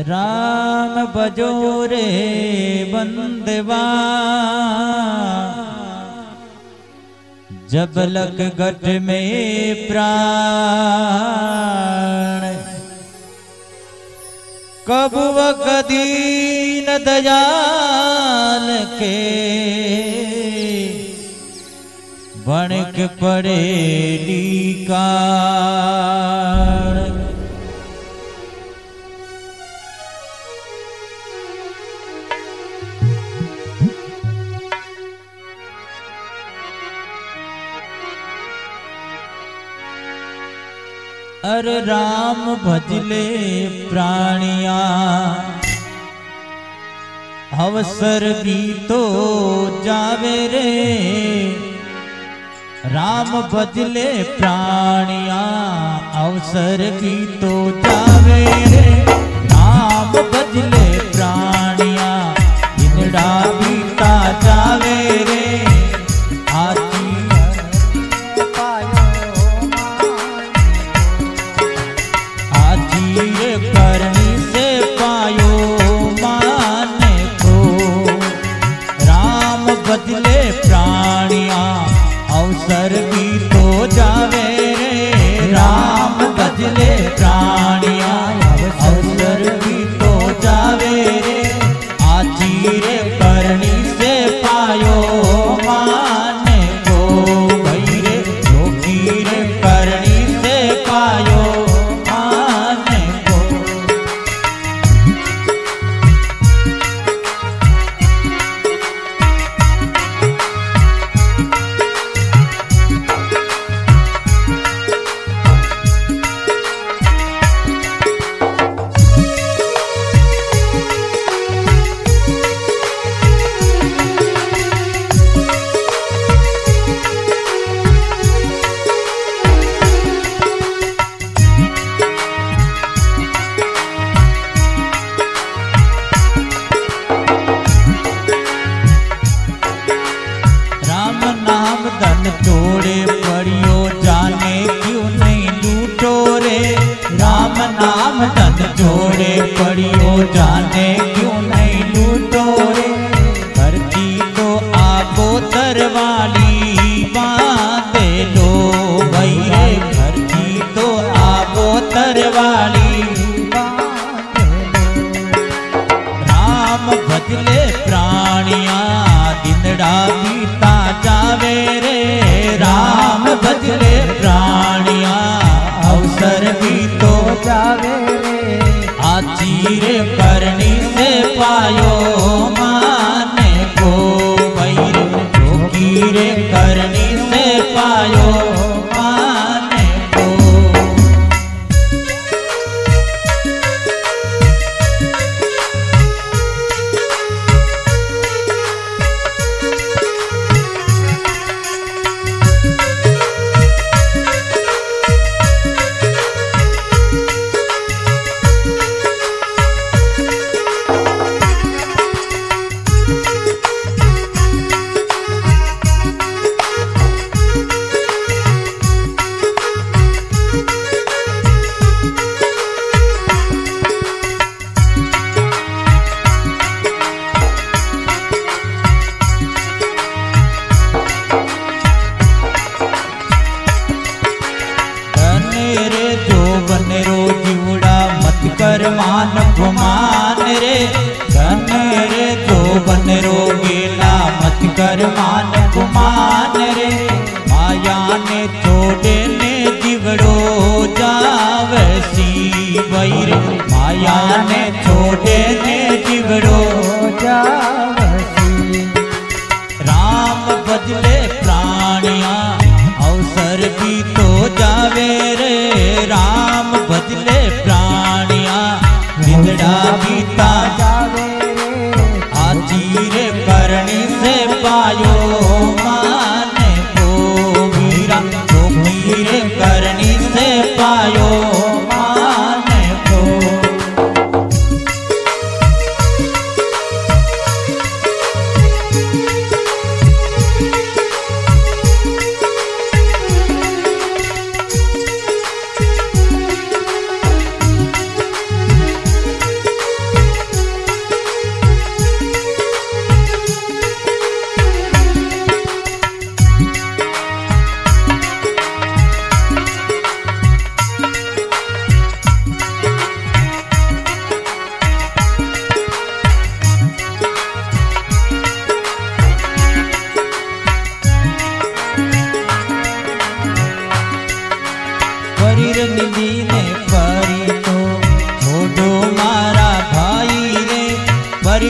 राम बजो रे बंदवा। जब लग गट में प्राण। कब वदीन दयाल के वणक पड़े टीका अर राम भजले प्राणिया अवसर भी तो जावे रे। राम बदले प्राणिया अवसर की तो जावे राम बदले प्राणिया इनडा सर भी तो जावे राम बदले राम। बन रोगे मत कर मान कुमान रे। माया ने छोड़े ने दिवड़ो जावसी वैर माया ने छोड़े ने दिवड़ो जावसी राम बदले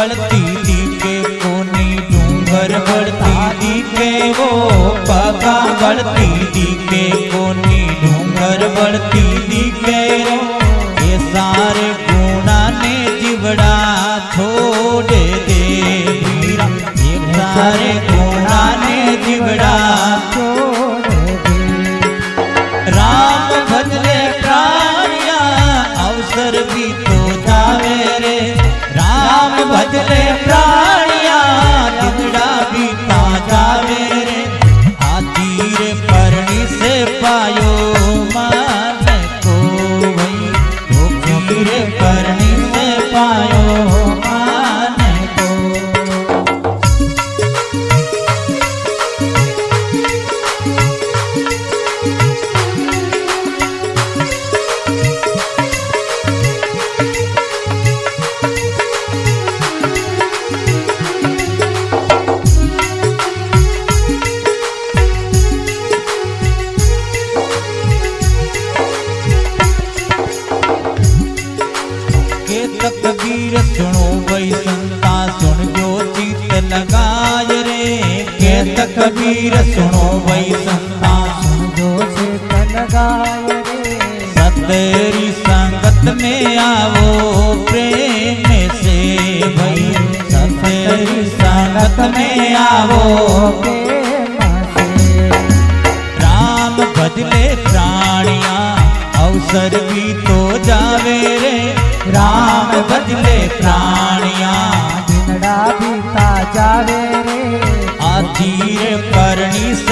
बढ़ती दिखे कोनी डूंगर बढ़ती दिखे वो बढ़ती डूंगर बढ़ती राम भजले लगाए सतेरी संगत में आवो प्रेम से भई। सतेरी संगत में से राम बदले प्राणिया, अवसर भी तो जावे रे। राम बदले प्राणिया भी जावे रे। आधीर पायो